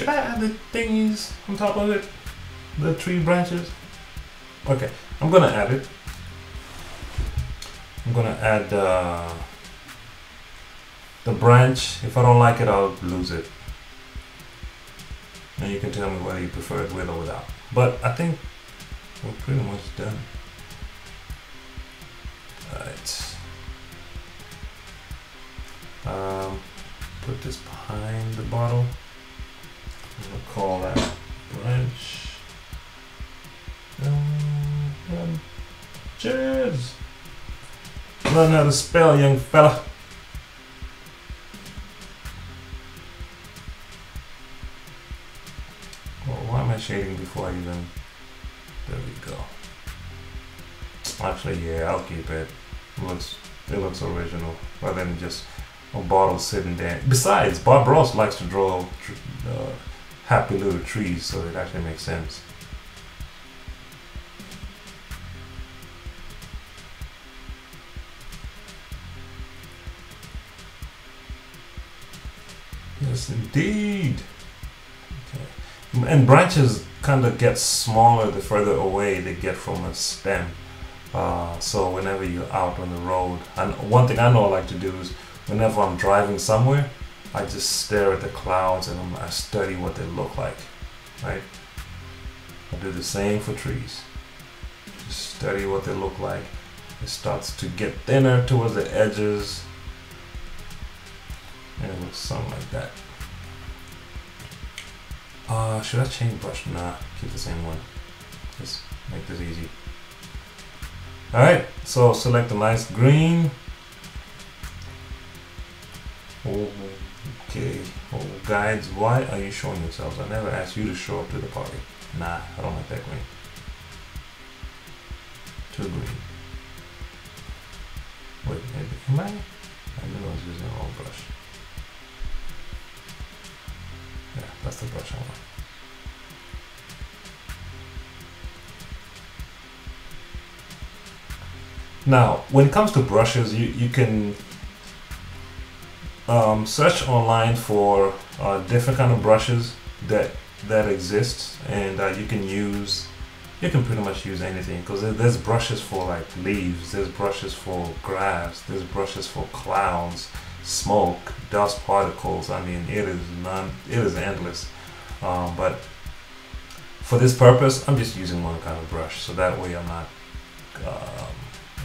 Should I add the thingies on top of it? The tree branches? Okay, I'm gonna add it. I'm gonna add uh, the branch. If I don't like it, I'll lose it. And you can tell me whether you prefer it with or without. But I think we're pretty much done. Alright. Um, put this behind the bottle. Gonna call that branch. Cheers! Learn how to spell, young fella. Well, why am I shading before I even... There we go. Actually, yeah, I'll keep it. It looks, it looks original, rather than just a bottle sitting there. Besides, Bob Ross likes to draw uh, happy little trees, so it actually makes sense. Yes, indeed. Okay. And branches kind of get smaller the further away they get from a stem. Uh, so whenever you're out on the road, and one thing I know I like to do is whenever I'm driving somewhere, I just stare at the clouds and I'm, I study what they look like, right? I do the same for trees. Just study what they look like. It starts to get thinner towards the edges, and it looks something like that. Uh, should I change brush? Nah, keep the same one. Just make this easy. Alright, so select a nice green. Guides, why are you showing yourselves? I never asked you to show up to the party. Nah, I don't like that green. Too green. Wait, maybe, am I? I knew I was using the wrong brush. Yeah, that's the brush I want. Now, when it comes to brushes, you, you can um, search online for uh, different kind of brushes that that exist, and uh, you can use you can pretty much use anything because there's brushes for like leaves, there's brushes for grass, there's brushes for clouds, smoke, dust particles. I mean, it is non it is endless. Um, but for this purpose, I'm just using one kind of brush, so that way I'm not um,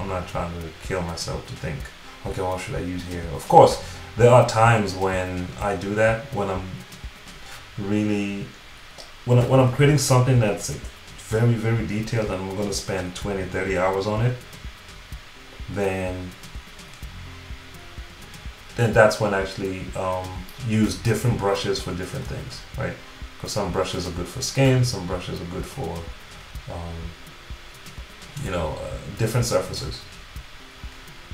I'm not trying to kill myself to think, okay, what should I use here? Of course, there are times when I do that when I'm really when, when I'm creating something that's very very detailed and I'm going to spend 20 30 hours on it then then that's when I actually um, use different brushes for different things right? Because some brushes are good for skin some brushes are good for um, you know uh, different surfaces.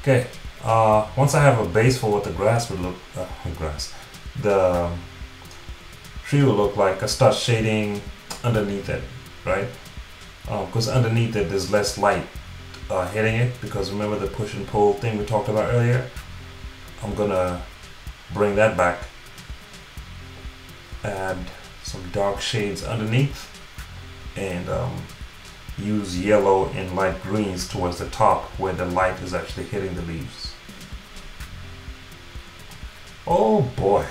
Okay uh, once I have a base for what the grass would look uh, grass the tree will look like I start shading underneath it right? Because um, underneath it there's less light uh, hitting it because remember the push and pull thing we talked about earlier? I'm gonna bring that back add some dark shades underneath and um, use yellow and light greens towards the top where the light is actually hitting the leaves oh boy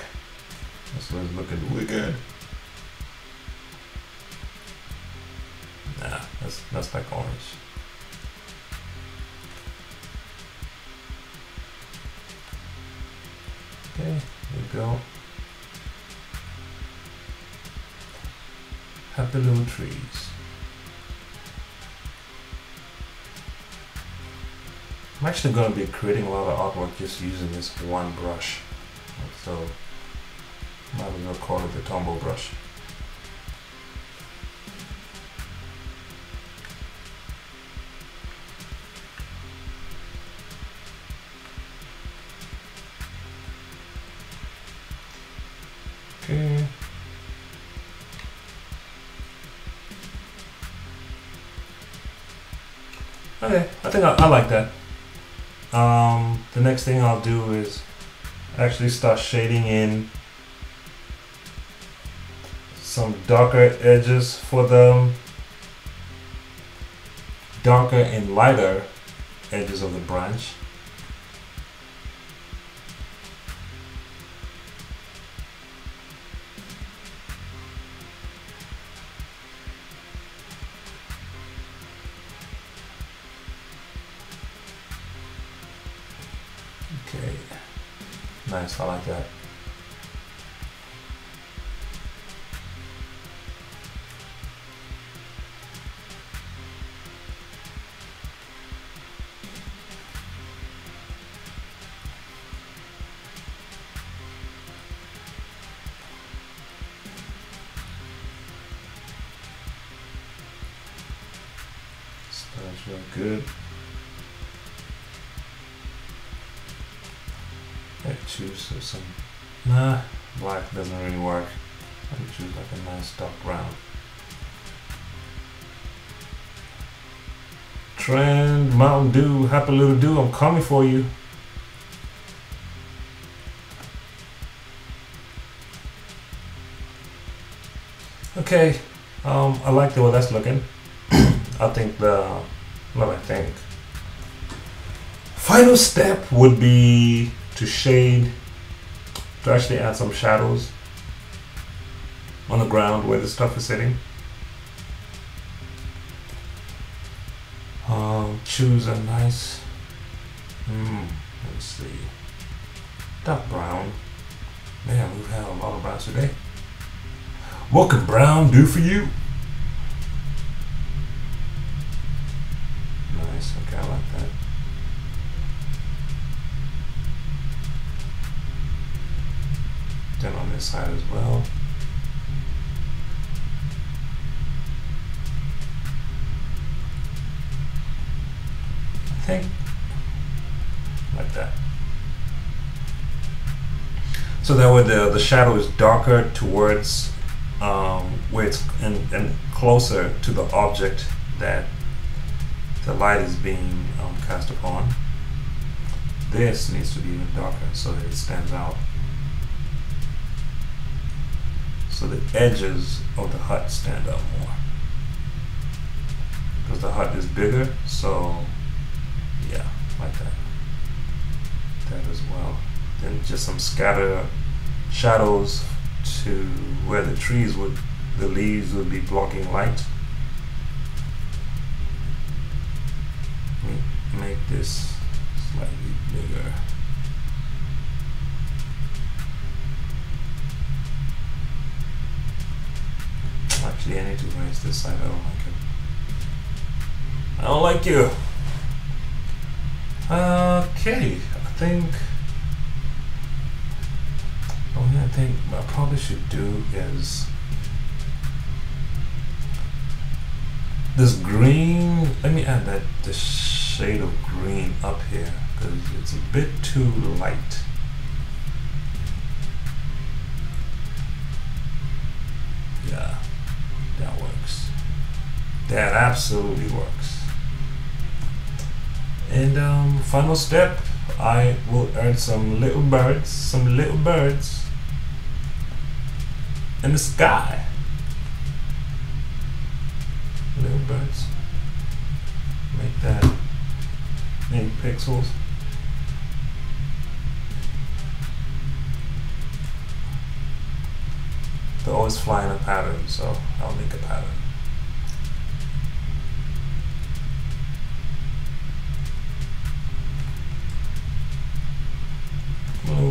this one's looking wicked Nah, that's that's like orange. Okay, there we go. Happy little trees. I'm actually going to be creating a lot of artwork just using this one brush. So, might as well call it the Tombo brush. Okay. Okay, I think I, I like that. Um, the next thing I'll do is actually start shading in some darker edges for them. Darker and lighter edges of the branch nice, I like that. Real good. Choose some. Nah, black doesn't really work. Let me choose like a nice dark brown. Trend, Mountain Dew, Happy Little Dew, I'm coming for you. Okay, um, I like the way that's looking. I think the, what I think. Final step would be to shade, to actually add some shadows on the ground where the stuff is sitting. Um, choose a nice, hmm, let's see, dark brown. Man, we've had a lot of browns today. What can brown do for you? Nice, okay, I like that. Then on side as well. I think like that. So that way the, the shadow is darker towards um, where it's and, and closer to the object that the light is being um, cast upon. This needs to be even darker so that it stands out. So the edges of the hut stand out more. Because the hut is bigger, so yeah, like that. That as well. Then just some scatter shadows to where the trees would, the leaves would be blocking light. Make this slightly bigger. Actually, I need to raise this side. I don't like it. I don't like you. Okay, I think. Only I think I probably should do is this green. Let me add that the shade of green up here because it's a bit too light. That absolutely works. And um, final step, I will add some little birds, some little birds in the sky. Little birds. Make that eight pixels. They always fly in a pattern, so I'll make a pattern.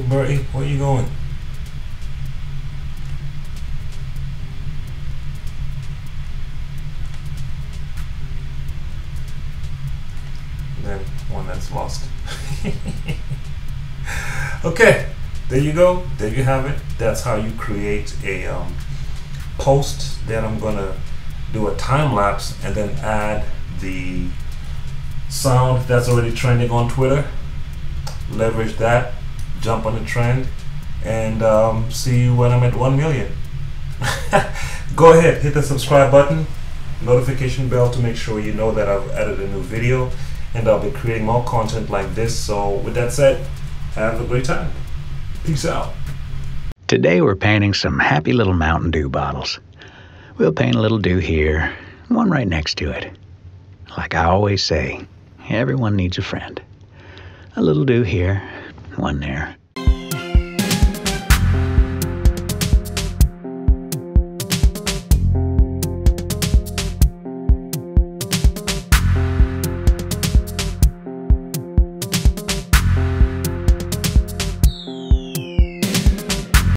Bertie. Where you going? Then one that's lost. okay, there you go. There you have it. That's how you create a um, post. Then I'm gonna do a time lapse and then add the sound that's already trending on Twitter. Leverage that jump on the trend and um, see you when I'm at 1 million. Go ahead, hit the subscribe button, notification bell to make sure you know that I've added a new video and I'll be creating more content like this. So, with that said, have a great time. Peace out. Today we're painting some happy little Mountain Dew bottles. We'll paint a little dew here, one right next to it. Like I always say, everyone needs a friend. A little dew here, one there.